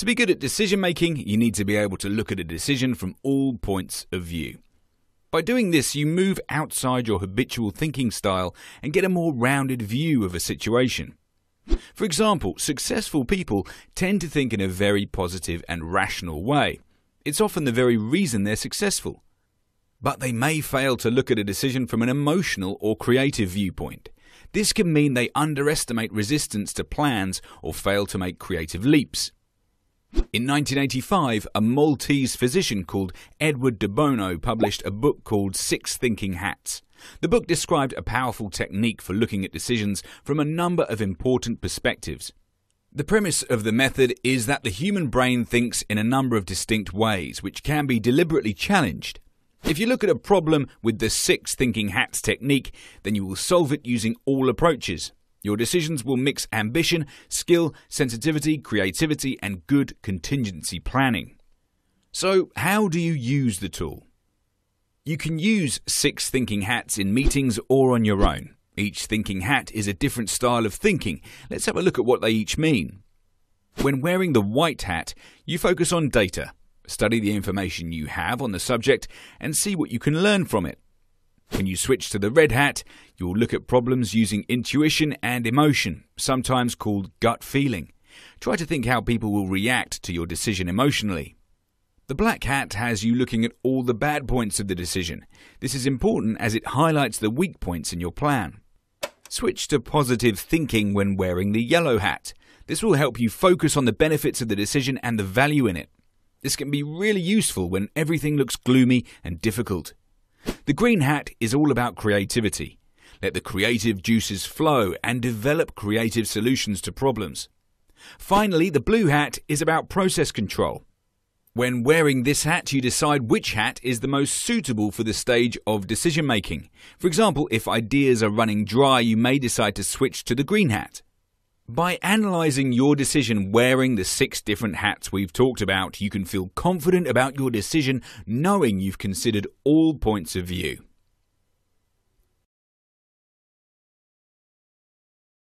To be good at decision making, you need to be able to look at a decision from all points of view. By doing this, you move outside your habitual thinking style and get a more rounded view of a situation. For example, successful people tend to think in a very positive and rational way. It's often the very reason they're successful. But they may fail to look at a decision from an emotional or creative viewpoint. This can mean they underestimate resistance to plans or fail to make creative leaps. In 1985, a Maltese physician called Edward de Bono published a book called Six Thinking Hats. The book described a powerful technique for looking at decisions from a number of important perspectives. The premise of the method is that the human brain thinks in a number of distinct ways, which can be deliberately challenged. If you look at a problem with the six thinking hats technique, then you will solve it using all approaches. Your decisions will mix ambition, skill, sensitivity, creativity, and good contingency planning. So, how do you use the tool? You can use six thinking hats in meetings or on your own. Each thinking hat is a different style of thinking. Let's have a look at what they each mean. When wearing the white hat, you focus on data, study the information you have on the subject, and see what you can learn from it. When you switch to the red hat, you'll look at problems using intuition and emotion, sometimes called gut feeling. Try to think how people will react to your decision emotionally. The black hat has you looking at all the bad points of the decision. This is important as it highlights the weak points in your plan. Switch to positive thinking when wearing the yellow hat. This will help you focus on the benefits of the decision and the value in it. This can be really useful when everything looks gloomy and difficult. The green hat is all about creativity. Let the creative juices flow and develop creative solutions to problems. Finally, the blue hat is about process control. When wearing this hat, you decide which hat is the most suitable for the stage of decision making. For example, if ideas are running dry, you may decide to switch to the green hat. By analysing your decision wearing the six different hats we've talked about, you can feel confident about your decision knowing you've considered all points of view.